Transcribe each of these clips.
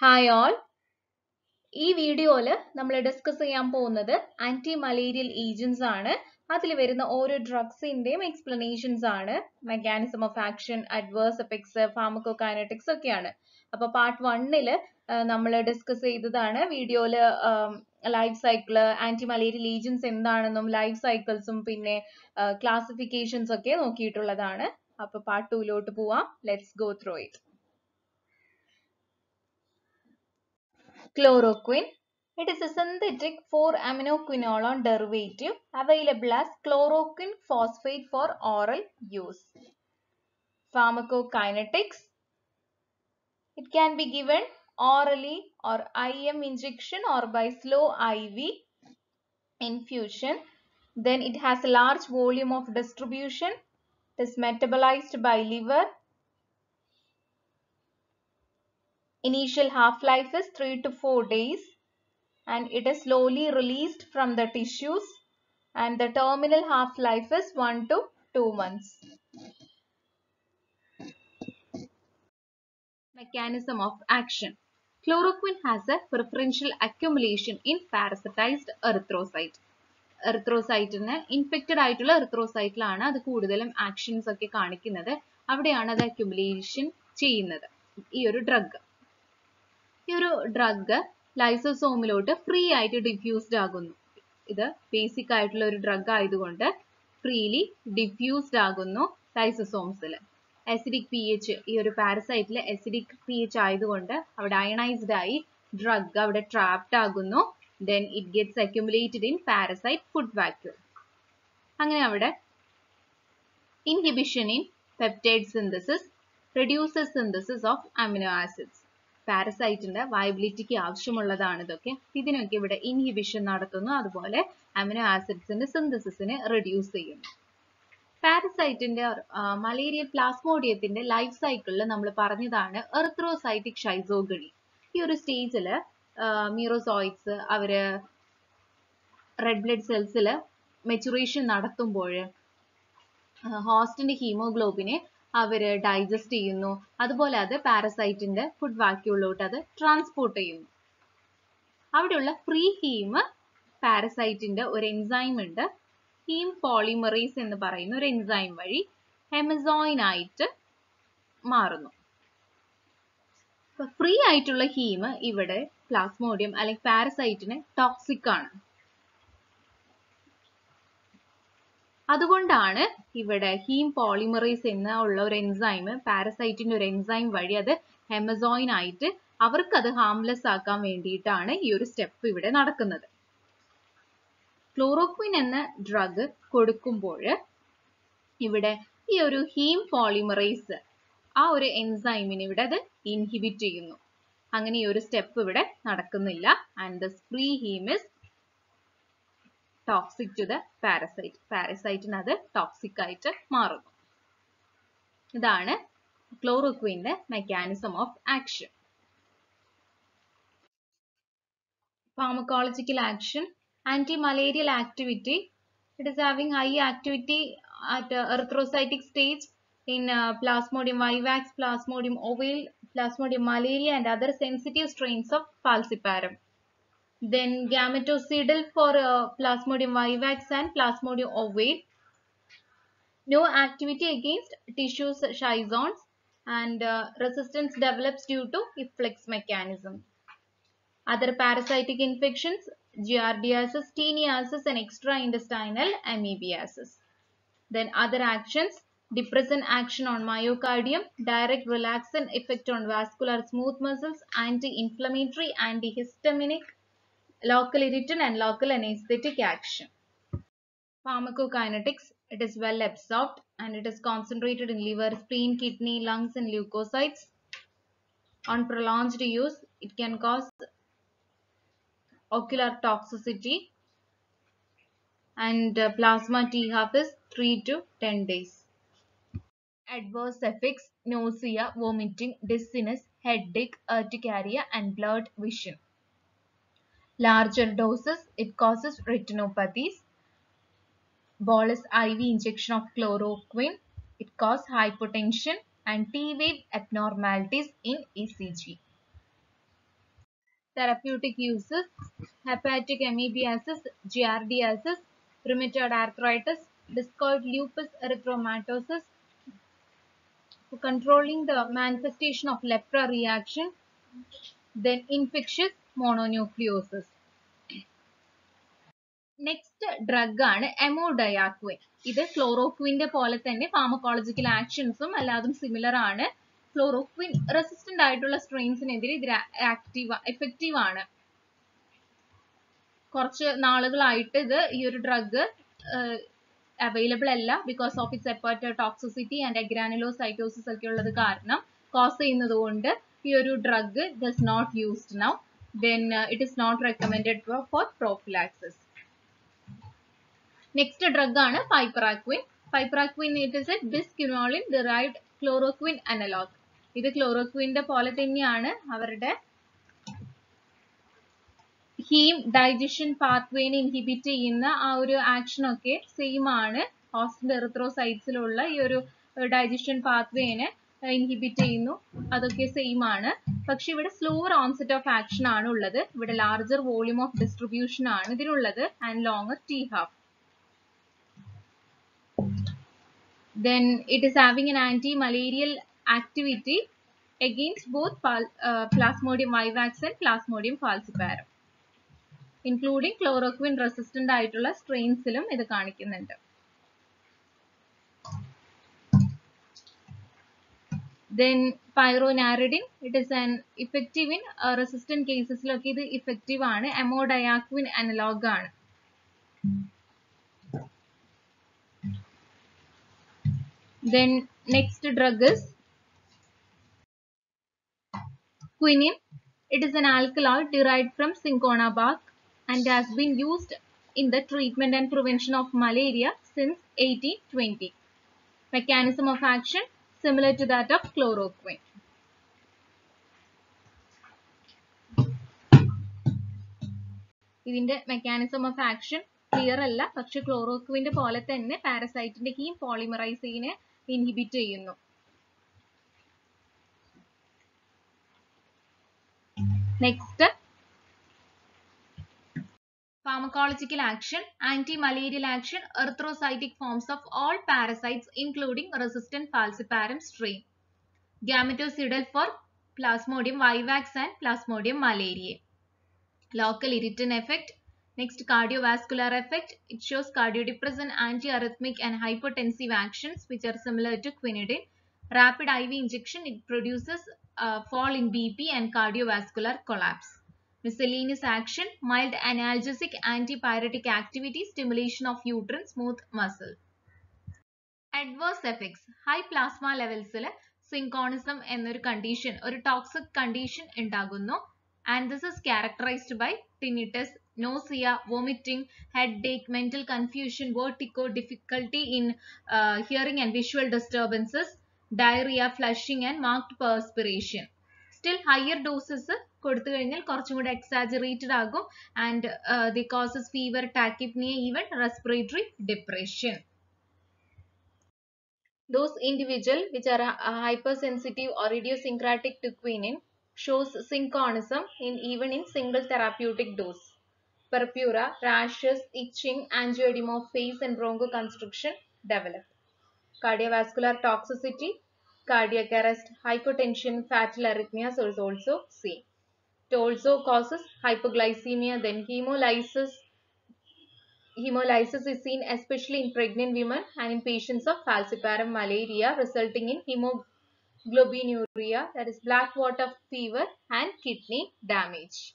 Hi all ഈ വീഡിയോയിൽ നമ്മൾ ഡിസ്കസ് ചെയ്യാൻ പോകുന്നത് ആന്റി മലേരിയൽ ഏജൻസ് ആണ്. അതിൽ വരുന്ന ഓരോ ഡ്രഗ്സിന്റെയും എക്സ്പ്ലനേഷൻസ് ആണ്. Mechanism of action adverse effects pharmacokinetics ഒക്കെയാണ്. അപ്പൊ പാർട്ട് വണ്ണിൽ നമ്മൾ ഡിസ്കസ് ചെയ്തതാണ് വീഡിയോയിൽ life cycle anti malarial agents എന്താണെന്നും ലൈഫ് സൈക്കിൾസും പിന്നെ ക്ലാസിഫിക്കേഷൻസ് ഒക്കെ നോക്കിയിട്ടുള്ളതാണ്. അപ്പൊ പാർട്ട് ടൂലോട്ട് പോവാം. Let's go through it Chloroquine. It is a synthetic 4-aminoquinoline derivative available as chloroquine phosphate for oral use. Pharmacokinetics. It can be given orally or IM injection or by slow IV infusion. Then it has a large volume of distribution. It is metabolized by liver Initial half-life is 3 to 4 days and it is slowly released from the tissues and the terminal half-life is 1 to 2 months. Mechanism of action. Chloroquine has a preferential accumulation in parasitized erythrocyte. എറിത്രോസൈറ്റിന് infected ആയിട്ടുള്ള എറിത്രോസൈറ്റിലാണ് അത് കൂടുതലും actions ഒക്കെ കാണിക്കുന്നത് അവിടെയാണ് അത് accumulation ചെയ്യുന്നത് ഈ ഒരു ഡ്രഗ് ഈ ഒരു ഡ്രഗ് ലൈസോസോമിലോട്ട് ഫ്രീ ആയിട്ട് ഡിഫ്യൂസ്ഡ് ആകുന്നു. ഇത് ബേസിക് ആയിട്ടുള്ള ഒരു ഡ്രഗ് ആയതുകൊണ്ട് ഫ്രീലി ഡിഫ്യൂസ്ഡ് ആകുന്നു ലൈസോസോംസിൽ അസിഡിക് പി എച്ച് ഈ ഒരു പാരസൈറ്റിൽ അസിഡിക് പി എച്ച് ആയതുകൊണ്ട് അവിടെ അയണൈസ്ഡ് ആയി ഡ്രഗ് അവിടെ ട്രാപ്ഡ് ആകുന്നു. Then it gets accumulated in parasite food vacuum അങ്ങനെ അവിടെ inhibition in peptide synthesis reduces synthesis of amino acids പാരസൈറ്റിന്റെ വയബിലിറ്റിക്ക് ആവശ്യമുള്ളതാണ് ഇതൊക്കെ. ഇതിനൊക്കെ ഇവിടെ ഇൻഹിബിഷൻ നടത്തുന്നു. അതുപോലെ അമിനോ ആസിഡ്സിന്റെ സിന്തസിസിനെ റെഡ്യൂസ് ചെയ്യുന്നു. പാരസൈറ്റിന്റെ മലേറിയ പ്ലാസ്മോഡിയത്തിന്റെ ലൈഫ് സൈക്കിളിൽ നമ്മൾ പറഞ്ഞതാണ് എർത്രോസൈറ്റിക് ഷൈസോഗണി ഈ ഒരു സ്റ്റേജിൽ മീറോസോയിഡ്സ് അവർ റെഡ് ബ്ലഡ് സെൽസിൽ മെച്ചുറേഷൻ നടത്തുമ്പോൾ ഹോസ്റ്റിന്റെ ഹീമോഗ്ലോബിനെ അവർ ഡൈജസ്റ്റ് ചെയ്യുന്നു. അതുപോലെ അത് പാരസൈറ്റിന്റെ ഫുഡ് വാക്യൂളിലോട്ട് അത് ട്രാൻസ്പോർട്ട് ചെയ്യുന്നു. അവിടെയുള്ള ഫ്രീ ഹീം പാരസൈറ്റിന്റെ ഒരു എൻസൈം ഉണ്ട്. ഹീം പോളിമറേസ് എന്ന് പറയുന്ന ഒരു എൻസൈം വഴി ഹെമസോയിൻ ആയിട്ട് മാറുന്നു. ഫ്രീ ആയിട്ടുള്ള ഹീം ഇവിടെ പ്ലാസ്മോഡിയം അല്ലെങ്കിൽ പാരസൈറ്റിന് ടോക്സിക് ആണ്. അതുകൊണ്ടാണ് ഇവിടെ ഹീം പോളിമറേസ് എന്ന ഉള്ള ഒരു എൻസൈം പാരസൈറ്റിന്റെ ഒരു എൻസൈം വഴി അത് ഹെമസോയിൻ ആയിട്ട് അവർക്ക് അത് ഹാംലെസ് ആക്കാൻ വേണ്ടിയിട്ടാണ് ഈ ഒരു സ്റ്റെപ്പ് ഇവിടെ നടക്കുന്നത്. ക്ലോറോക്വിൻ എന്ന ഡ്രഗ് കൊടുക്കുമ്പോൾ ഇവിടെ ഈ ഒരു ഹീം പോളിമറേസ് ആ ഒരു എൻസൈമിന് ഇവിടെ അത് ഇൻഹിബിറ്റ് ചെയ്യുന്നു. അങ്ങനെ ഈ ഒരു സ്റ്റെപ്പ് ഇവിടെ നടക്കുന്നില്ല. And the free heme is toxic to the parasite പാരസൈറ്റിന് അത് ടോക്സിക് ആയിട്ട് മാറുന്നു. ഇതാണ് ക്ലോറോക്വിന്റെ mechanism of action pharmacological action anti malarial activity it is having high activity at erythrocytic stage in plasmodium vivax plasmodium ovale plasmodium malaria and other sensitive strains of falciparum then gametocidal for uh, plasmodium vivax and plasmodium ovale no activity against tissues schizonts and uh, resistance develops due to efflux mechanism. Other parasitic infections giardiasis teniasis and extraintestinal amoebiasis. Then other actions depressant action on myocardium direct relaxant effect on vascular smooth muscles anti-inflammatory antihistaminic local irritant and local anesthetic action. Pharmacokinetics, it is well absorbed and it is concentrated in liver, spleen, kidney, lungs and leukocytes. On prolonged use, it can cause ocular toxicity and uh, plasma T-half is 3 to 10 days. Adverse effects, nausea, vomiting, dizziness, headache, urticaria and blurred vision larger doses it causes retinopathies. Bolus iv injection of chloroquine. It causes hypotension and t wave abnormalities in ecg therapeutic uses, hepatic amoebiasis, giardiasis, rheumatoid arthritis, discoid lupus erythematosus, controlling the manifestation of lepra reaction, then infectious mononucleosis. Next drug ആണ് amodiaquine ഇത് ക്ലോറോക്വിന്റെ പോലെ തന്നെ pharmacological ആക്ഷൻസും അല്ലാതും similar ആണ്. Chloroquine resistant ആയിട്ടുള്ള സ്ട്രെയിൻസിനെതിരെ ഇത് ആക്റ്റീവ് എഫക്റ്റീവ് ആണ്. കുറച്ച് നാളുകളായിട്ട് ഇത് ഈ ഒരു ഡ്രഗ് അവൈലബിൾ അല്ല because of its hepatotoxicity and agranulocytosis ഒക്കെ ഉള്ളത് കാരണം കോസ് ചെയ്യുന്നത് കൊണ്ട് ഈ ഒരു drug does not used now then it is not recommended for prophylaxis next drug ആണ് piperaquine piperaquine it is a bisquinoline derived chloroquine analogue ഇത് ക്ലോറോക്വിന്റെ പോലെ തന്നെയാണ് അവരുടെ ഹീം ഡൈജഷൻ പാത്വേനെ ഇൻഹിബിറ്റ് ചെയ്യുന്ന ആ ഒരു ആക്ഷൻ ഒക്കെ സെയിം ആണ്. ഹോസ്റ്റൽ എറിത്രോസൈറ്റ്സിലുള്ള ഈ ഒരു ഡൈജഷൻ പാത്വേനെ ഇൻഹിബിറ്റ് ചെയ്യുന്നു അതൊക്കെ സെയിം ആണ് പക്ഷെ ഇവിടെ സ്ലോവർ ഓൺസെറ്റ് ഓഫ് ആക്ഷൻ ആണ് ഉള്ളത് ഇവിടെ ലാർജർ വോളിയം ഓഫ് ഡിസ്ട്രിബ്യൂഷൻ ആണ് ഇതിനുള്ളത് and longer T half then it is having an anti-malarial activity against both uh, Plasmodium vivax and Plasmodium falciparum. including chloroquine resistant ആയിട്ടുള്ള ilum ഇത് കാണിക്കുന്നുണ്ട് then pyronaridine it is an effective in uh, resistant cases ലൊക്കെ ഇത് effective ആണ് amodiaquin analog ആണ് Then next drug is quinine. It is an alkaloid derived from cinchona bark and has been used in the treatment and prevention of malaria since 1820. Mechanism of action similar to that of chloroquine. ഇതിന്റെ mechanism of action clear അല്ല പക്ഷെ ക്ലോറോക്വിന്റെ പോലെ തന്നെ പാരസൈറ്റിന്റെ haem പോളിമറൈസിനെ inhibit ചെയ്യുന്നു next pharmacological action anti-malarial action erythrocytic forms of all parasites including resistant falciparum strain gametocidal for plasmodium vivax and plasmodium malariae local irritant effect Next, cardiovascular effect. It shows cardiodepressant, antiarrhythmic and hypertensive actions which are similar to quinidine. Rapid IV injection, it produces a fall in BP and cardiovascular collapse miscellaneous action, mild analgesic antipyretic activity, stimulation of uterine smooth muscle. Adverse effects. High plasma levels ile cinchonism ennur condition, or toxic condition intagunno. And this is characterized by tinnitus, nausea, vomiting, headache, mental confusion, vertigo, difficulty in uh, hearing and visual disturbances, diarrhea, flushing and marked perspiration. Still higher doses കൊടുത്തു കഴിഞ്ഞാൽ കുറച്ചും കൂടെ exaggerated ആകും. And the causes fever tachypnoea even respiratory depression those individual which are hyper sensitive or idiosyncratic to quinine shows cinchonism in even in single therapeutic dose purpura rashes itching angioedema face and broncho constriction develop cardiovascular toxicity cardio arrest hypotension fatal arrhythmias also see It also causes hypoglycemia, then hemolysis. Hemolysis is seen especially in pregnant women and in patients of falciparum malaria resulting in hemoglobinuria that is black water fever and kidney damage.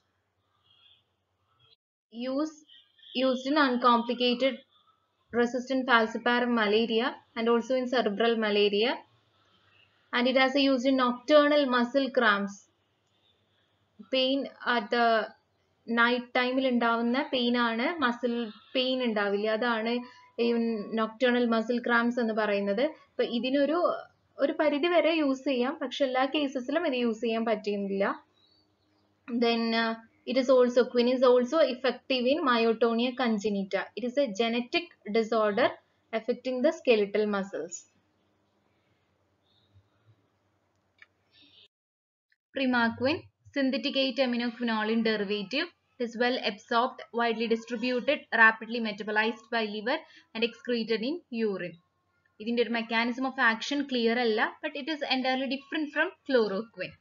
Use used in uncomplicated resistant falciparum malaria and also in cerebral malaria and it has a use in nocturnal muscle cramps at the night ടൈമിൽ ഉണ്ടാവുന്ന pain ആണ് muscle pain ഉണ്ടാവില്ല അതാണ് nocturnal muscle cramps എന്ന് പറയുന്നത് അപ്പൊ ഇതിനൊരു ഒരു പരിധി വരെ യൂസ് ചെയ്യാം പക്ഷെ എല്ലാ കേസസിലും ഇത് യൂസ് ചെയ്യാൻ പറ്റുന്നില്ല then it is also quinine is also effective in myotonia congenita it is a genetic disorder affecting the skeletal muscles primaquine synthetic 8-aminoquinoline derivative. Is well absorbed, widely distributed, rapidly metabolized by liver and excreted in urine. ഇതിന്റെ ഒരു mechanism of action clear അല്ല but it is entirely different from chloroquine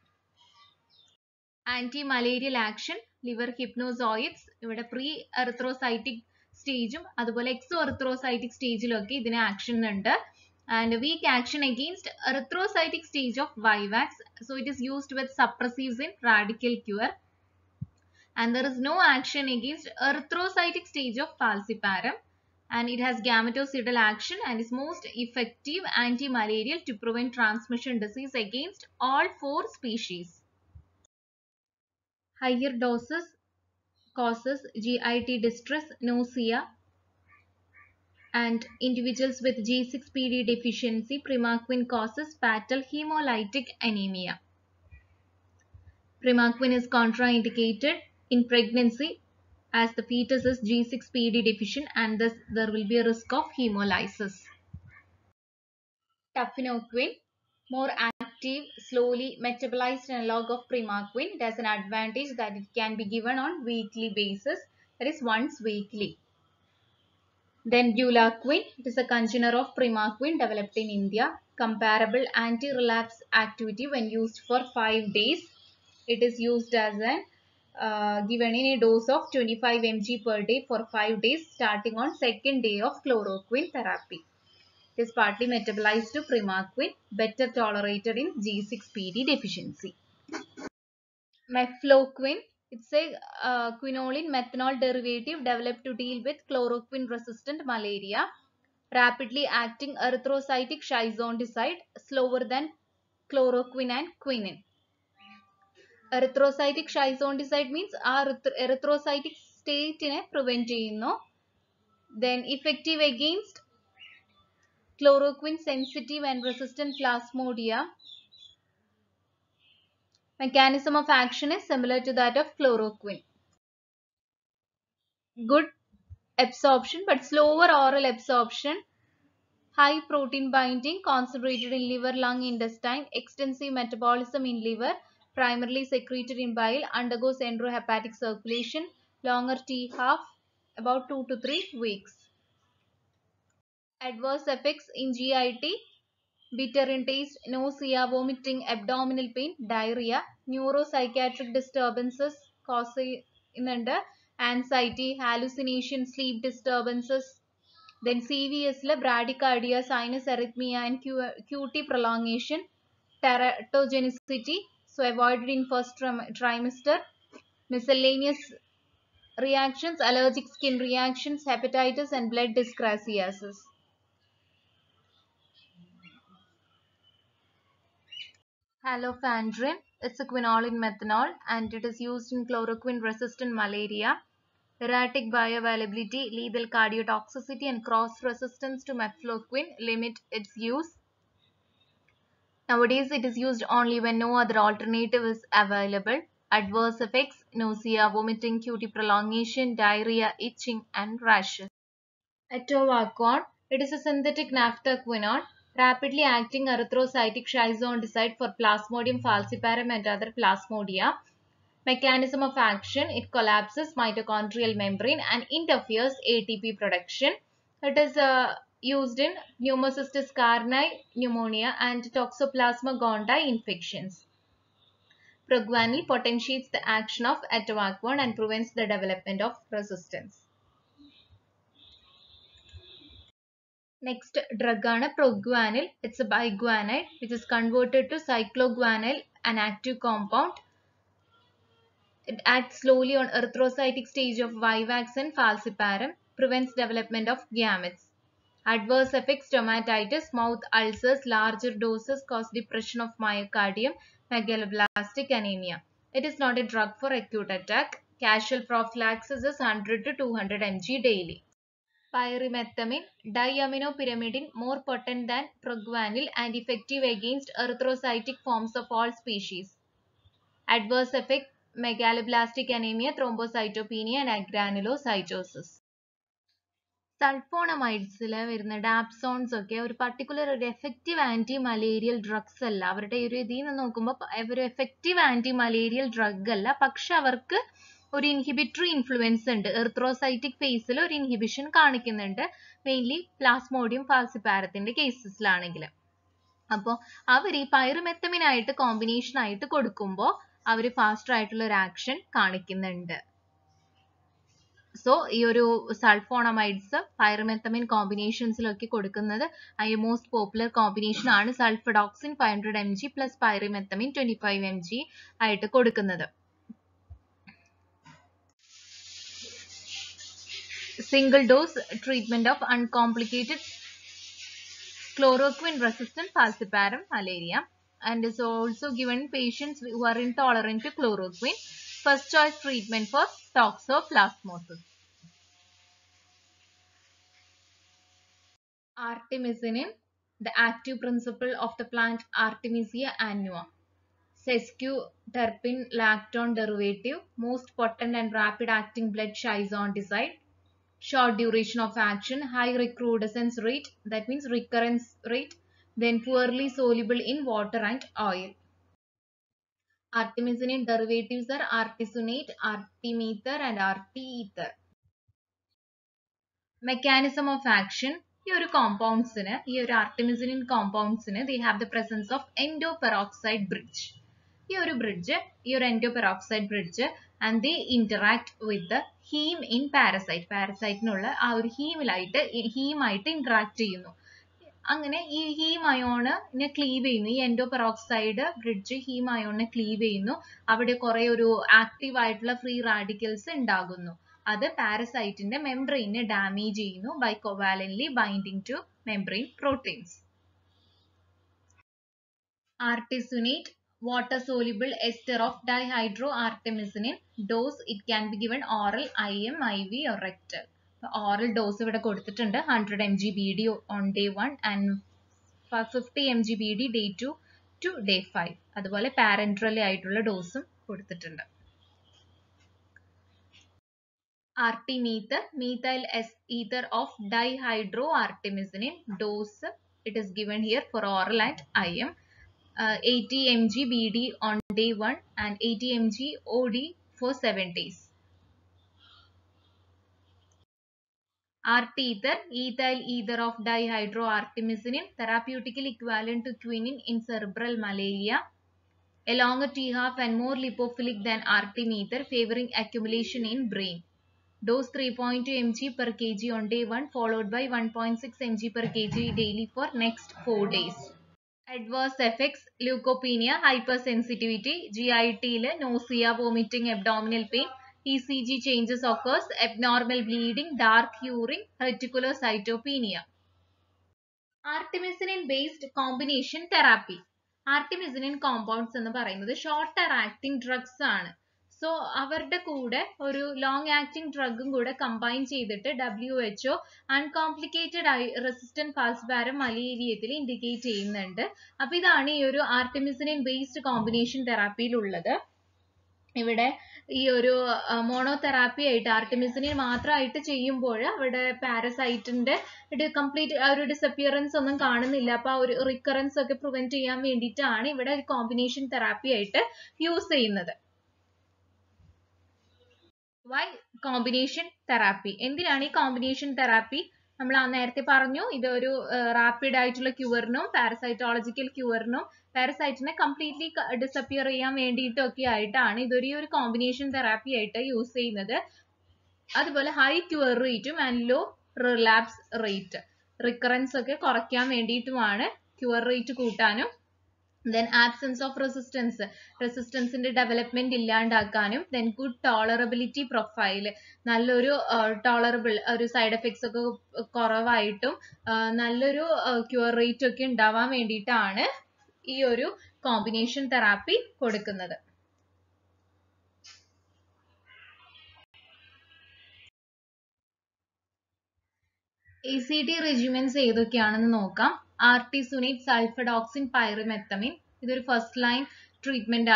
anti malarial action liver hypnozoites ഇവിടെ pre erythrocytic സ്റ്റേജും അതുപോലെ എക്സോ erythrocytic സ്റ്റേജിലും ഒക്കെ ഇതിന് action ഉണ്ട് and weak action against erythrocytic stage of Vivax. So it is used with suppressives in radical cure. And there is no action against erythrocytic stage of falciparum. And it has gametocidal action and is most effective anti-malarial to prevent transmission disease against all four species. Higher doses causes GIT distress, nausea, and individuals with G6PD deficiency, primaquine causes fatal hemolytic anemia. Primaquine is contraindicated in pregnancy as the fetus is G6PD deficient and thus there will be a risk of hemolysis. Tafenoquine, more active, slowly metabolized analog of primaquine. It has an advantage that it can be given on weekly basis, that is once weekly. Then Bulaquine, it is a congener of primaquine developed in India. Comparable anti-relapse activity when used for 5 days. It is used as an uh, given in a dose of 25 mg per day for 5 days starting on second day of chloroquine therapy. It is partly metabolized to primaquine, better tolerated in G6PD deficiency. Mefloquine, It's a uh, quinoline methanol derivative developed to deal with chloroquine resistant malaria. Rapidly acting erythrocytic schizonticide slower than chloroquine and quinine. Erythrocytic schizonticide means ആ erythrocytic സ്റ്റേറ്റിനെ prevent ചെയ്യുന്നു then effective against chloroquine sensitive and resistant plasmodia Mechanism of action is similar to that of chloroquine. Good absorption but slower oral absorption. High protein binding concentrated in liver, lung, intestine. Extensive metabolism in liver. Primarily secreted in bile. Undergoes enterohepatic circulation. Longer T half about 2 to 3 weeks. Adverse effects in GIT bitter in taste, nausea, vomiting, abdominal pain, diarrhea, neuropsychiatric disturbances causing anxiety, hallucination, sleep disturbances. Then CVS bradycardia, sinus arrhythmia and QT prolongation, teratogenicity, so avoided in first trimester, miscellaneous reactions, allergic skin reactions, hepatitis and blood dyscrasiasis. Halofantrine, it's a quinoline methanol and it is used in chloroquine resistant malaria. Erratic bioavailability, lethal cardiotoxicity and cross resistance to mefloquine limit its use. Nowadays it is used only when no other alternative is available. Adverse effects, nausea, vomiting, QT prolongation, diarrhea, itching and rashes. Atovaquone, it is a synthetic naphthoquinone rapidly acting erythrocytic schizonticide for Plasmodium falciparum and other plasmodia. Mechanism of action, it collapses mitochondrial membrane and interferes ATP production. It is uh, used in pneumocystis carinii pneumonia and toxoplasma gondii infections. Proguanil potentiates the action of atovaquone and prevents the development of resistance. Next drug ആണ് proguanil. It's a biguanide which is converted to cycloguanil, an active compound. It acts slowly on erythrocytic stage of vivax and falciparum, prevents development of gametes. Adverse effects stomatitis, mouth ulcers, larger doses cause depression of myocardium, megaloblastic anemia. It is not a drug for acute attack. Causal prophylaxis is 100 to 200 mg daily. Pyrimethamine, diaminopyrimidine, more potent than proguanil and effective against erythrocytic forms of all species. Adverse effect, megaloblastic anemia, thrombocytopenia and agranulocytosis. സൾഫോണമൈഡ്സിൽ വരുന്ന dapsones ഒക്കെ ഒരു particular ഒരു effective anti malarial drugs അല്ല അവരുടെ ഒരു ഇതിൽ നിന്ന് നോക്കുമ്പോൾ ഒരു എഫക്റ്റീവ് ആന്റി മലേറിയൽ ഡ്രഗ് അല്ല പക്ഷെ അവർക്ക് ഒരു ഇൻഹിബിറ്ററി ഇൻഫ്ലുവൻസ് ഉണ്ട്. എർത്രോസൈറ്റിക് ഫേസിൽ ഒരു ഇൻഹിബിഷൻ കാണിക്കുന്നുണ്ട്. മെയിൻലി പ്ലാസ്മോഡിയം ഫാൽസിപാരത്തിന്റെ കേസസിലാണെങ്കിൽ അപ്പോൾ അവർ ഈ പൈറുമെത്തമിനായിട്ട് കോമ്പിനേഷൻ ആയിട്ട് കൊടുക്കുമ്പോൾ അവർ ഫാസ്റ്റർ ആയിട്ടുള്ള ഒരു ആക്ഷൻ കാണിക്കുന്നുണ്ട്. സോ ഈ ഒരു സൾഫോണമൈഡ്സ് പൈറമെത്തമിൻ കോമ്പിനേഷൻസിലൊക്കെ കൊടുക്കുന്നത് ഐ മോസ്റ്റ് പോപ്പുലർ കോമ്പിനേഷൻ ആണ്. Sulfadoxine five hundred M G plus pyrimethamine twenty five M G ആയിട്ട് കൊടുക്കുന്നത്. Single dose treatment of uncomplicated chloroquine resistant falciparum malaria and is also given patients who are intolerant to chloroquine. First choice treatment for toxoplasmosis. Artemisinin the active principle of the plant artemisia annua. Sesquiterpene lactone derivative most potent and rapid acting blood schizonticide short duration of action, high recrudescence rate, that means recurrence rate, then poorly soluble in water and oil. Artemisinin derivatives are artesunate, artemether and arteether. Mechanism of action, your compounds, your artemisinin compounds, they have the presence of endoperoxide bridge. Your bridge, your endoperoxide bridge and they interact with the heme in parasite പാരസൈറ്റിനുള്ള ആ ഒരു ഹീമിലായിട്ട് ഹീമായിട്ട് interact ചെയ്യുന്നു. അങ്ങനെ ഈ haem അയോണിനെ cleave ചെയ്യുന്നു. ഈ endo peroxide bridge heme അയോണിനെ cleave ചെയ്യുന്നു. അവിടെ കുറെ ഒരു ആക്റ്റീവ് ആയിട്ടുള്ള ഫ്രീ റാഡിക്കൽസ് ഉണ്ടാകുന്നു. അത് പാരസൈറ്റിന്റെ മെംബ്രെയിനെ ഡാമേജ് ചെയ്യുന്നു by covalently binding to membrane proteins artesunate water soluble ester of dihydro artemisinin dose it can be given oral I M I V or rectal oral dose ഇവിടെ കൊടുത്തിട്ടുണ്ട്. Hundred M G B D on day one and fifty M G B D day two to day five അതുപോലെ parenterally ആയിട്ടുള്ള ഡോസും കൊടുത്തിട്ടുണ്ട്. Artemether methyl artimethor methyl S ether artemisinin dose it is given here for oral and I M uh, 80 mg BD on day 1 and 80 mg OD for 7 days. Artether, ethyl ether of dihydroartemisinin, therapeutically equivalent to quinine in cerebral malaria. A longer T-half and more lipophilic than artemether, favoring accumulation in brain. Dose 3.2 mg per kg on day 1 followed by 1.6 mg per kg daily for next 4 days. Adverse effects leucopenia hyper sensitivity G I ടിയിൽ nausea vomiting abdominal pain E C G changes occurs abnormal bleeding dark urine reticular cytopenia artemisinin based combination therapy artemisinin compounds എന്ന് പറയുന്നത് shorter acting drugs ആണ്. So അവരുടെ കൂടെ ഒരു long acting ഡ്രഗും കൂടെ combine ചെയ്തിട്ട് ഡബ്ല്യു എച്ച് ഒ അൺകോംപ്ലിക്കേറ്റഡ് ആയി റെസിസ്റ്റന്റ് പാൽസ്ബാരം മലേരിയത്തിൽ ഇൻഡിക്കേറ്റ് ചെയ്യുന്നുണ്ട്. അപ്പൊ ഇതാണ് ഈ ഒരു ആർട്ടിമിസിനിൻ ബേസ്ഡ് കോമ്പിനേഷൻ തെറാപ്പിയിലുള്ളത് ഇവിടെ ഈ ഒരു മോണോതെറാപ്പി ആയിട്ട് ആർട്ടിമിസിനിൻ മാത്രമായിട്ട് ചെയ്യുമ്പോൾ അവിടെ പാരസൈറ്റിന്റെ കംപ്ലീറ്റ് ഒരു ഡിസപ്പിയറൻസ് ഒന്നും കാണുന്നില്ല. അപ്പൊ ആ ഒരു റിക്കറൻസ് ഒക്കെ പ്രിവെന്റ് ചെയ്യാൻ വേണ്ടിയിട്ടാണ് ഇവിടെ ഒരു കോമ്പിനേഷൻ തെറാപ്പി ആയിട്ട് യൂസ് ചെയ്യുന്നത്. വൈ കോമ്പിനേഷൻ തെറാപ്പി എന്തിനാണ് ഈ കോമ്പിനേഷൻ തെറാപ്പി നമ്മൾ ആ നേരത്തെ പറഞ്ഞു ഒരു റാപ്പിഡ് ആയിട്ടുള്ള ക്യൂറിനും പാരസൈറ്റോളജിക്കൽ ക്യൂറിനും പാരസൈറ്റിനെ കംപ്ലീറ്റ്ലി ഡിസപ്പിയർ ചെയ്യാൻ വേണ്ടിയിട്ടൊക്കെ ആയിട്ടാണ് ഇതൊരു ഒരു കോമ്പിനേഷൻ തെറാപ്പി ആയിട്ട് യൂസ് ചെയ്യുന്നത്. അതുപോലെ ഹൈ ക്യൂർ റേറ്റും and low relapse rate recurrence ഒക്കെ കുറയ്ക്കാൻ വേണ്ടിയിട്ടുമാണ് ക്യൂർ റേറ്റ് കൂട്ടാനും. ദെൻ ആബ്സെൻസ് ഓഫ് റെസിസ്റ്റൻസ് റെസിസ്റ്റൻസിന്റെ ഡെവലപ്മെന്റ് ഇല്ലാണ്ടാക്കാനും ദെൻ ഗുഡ് ടോളറബിലിറ്റി പ്രൊഫൈൽ നല്ലൊരു ടോളറബിൾ ഒരു സൈഡ് എഫക്ട്സ് ഒക്കെ കുറവായിട്ടും നല്ലൊരു ക്യൂർ റേറ്റ് ഒക്കെ ഉണ്ടാവാൻ വേണ്ടിയിട്ടാണ് ഈ ഒരു കോമ്പിനേഷൻ തെറാപ്പി കൊടുക്കുന്നത്. എ സി ടി റെജിമെന്റ്സ് ഏതൊക്കെയാണെന്ന് നോക്കാം. Artesunate-sulfadoxine-pyrimethamine. This is first-line treatment.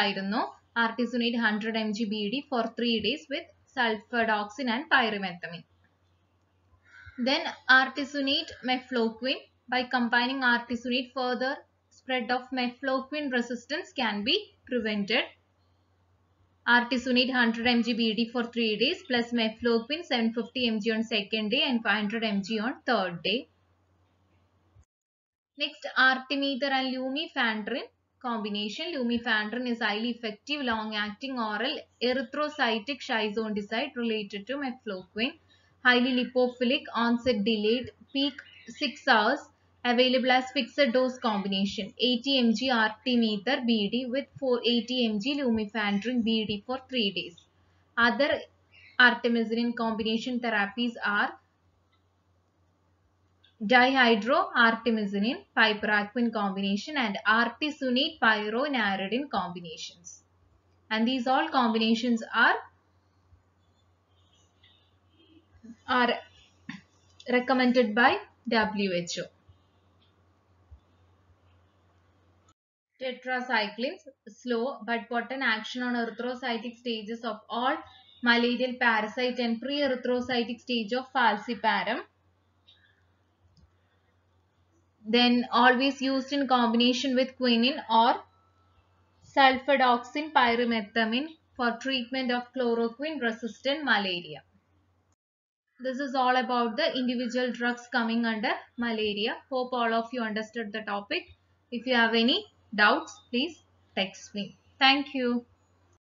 Artesunate hundred M G B D for three days with sulfadoxine and then artesunate mefloquine by combining artesunate further spread of mefloquine resistance can be prevented artesunate 100 mg bd for 3 days plus mefloquine 750 mg on second day and 500 mg on third day Next, artemether and lumefantrine combination. Lumefantrine is highly effective long-acting oral erythrocytic schizonticide related to mefloquine. Highly lipophilic, onset delayed, peak 6 hours. Available as fixed dose combination. 80 mg artemether BD with 480 mg lumefantrine BD for 3 days. Other artemisinin combination therapies are dihydroartemisinin, piperaquine combination and artesunate pyronaridine combinations. And these all combinations are, are recommended by WHO. Tetracyclines, slow but potent action on erythrocytic stages of all malarial parasite and pre-erythrocytic stage of falciparum. Then always used in combination with quinine or sulfadoxine pyrimethamine for treatment of chloroquine resistant malaria. This is all about the individual drugs coming under malaria. Hope all of you understood the topic. If you have any doubts, please text me. Thank you.